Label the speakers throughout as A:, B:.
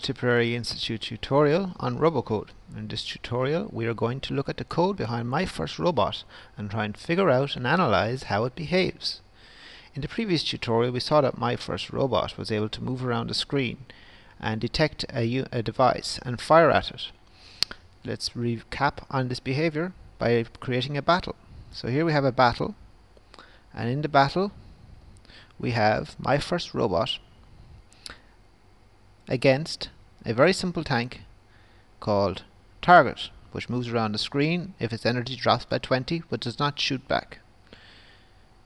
A: Tipperary Institute tutorial on Robocode. In this tutorial we are going to look at the code behind my first robot and try and figure out and analyze how it behaves. In the previous tutorial we saw that my first robot was able to move around the screen and detect a, a device and fire at it. Let's recap on this behavior by creating a battle. So here we have a battle and in the battle we have my first robot against a very simple tank called target which moves around the screen if its energy drops by 20 but does not shoot back.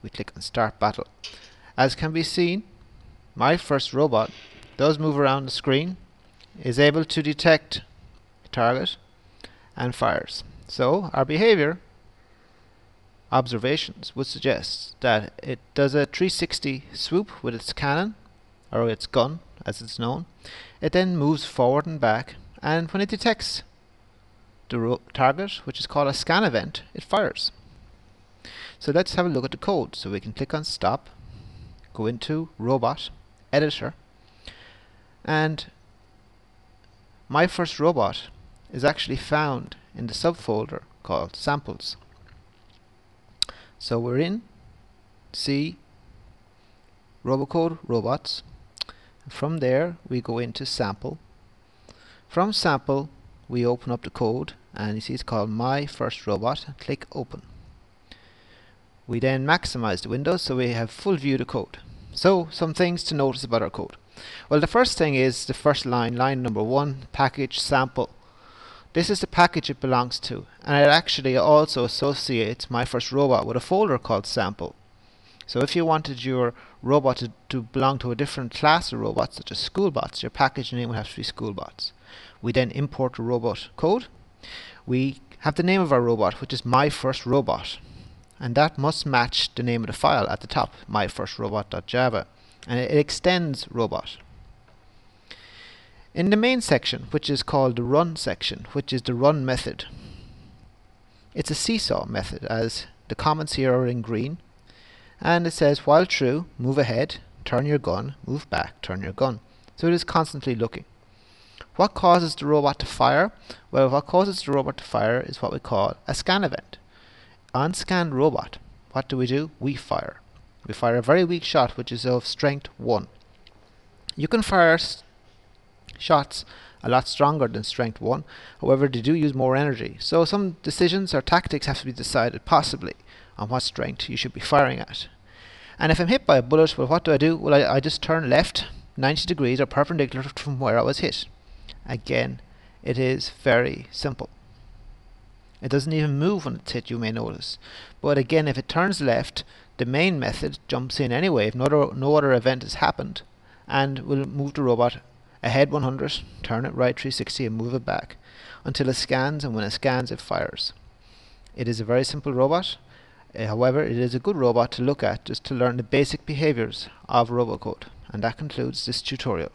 A: We click on start battle. As can be seen my first robot does move around the screen is able to detect target and fires. So our behavior observations would suggest that it does a 360 swoop with its cannon or its gun as it's known. It then moves forward and back, and when it detects the target, which is called a scan event, it fires. So let's have a look at the code. So we can click on stop, go into robot, editor, and my first robot is actually found in the subfolder called samples. So we're in C Robocode robots from there we go into sample. From sample we open up the code and you see it's called my first robot. Click open. We then maximize the window so we have full view of the code. So some things to notice about our code. Well the first thing is the first line, line number one, package sample. This is the package it belongs to and it actually also associates my first robot with a folder called sample. So if you wanted your robot to, to belong to a different class of robots, such as schoolbots, your package name would have to be schoolbots. We then import the robot code. We have the name of our robot, which is my first robot. And that must match the name of the file at the top, myfirstrobot.java. And it, it extends robot. In the main section, which is called the run section, which is the run method, it's a seesaw method as the comments here are in green and it says while true move ahead turn your gun move back turn your gun. So it is constantly looking. What causes the robot to fire? Well what causes the robot to fire is what we call a scan event. On scanned robot what do we do? We fire. We fire a very weak shot which is of strength 1 you can fire shots a lot stronger than strength 1 however they do use more energy. So some decisions or tactics have to be decided possibly on what strength you should be firing at and if I'm hit by a bullet, well, what do I do? Well, I, I just turn left 90 degrees or perpendicular from where I was hit. Again, it is very simple. It doesn't even move when it's hit, you may notice. But again, if it turns left, the main method jumps in anyway if no other, no other event has happened and will move the robot ahead 100, turn it right 360 and move it back until it scans and when it scans it fires. It is a very simple robot Uh, however, it is a good robot to look at just to learn the basic behaviors of robocode. And that concludes this tutorial.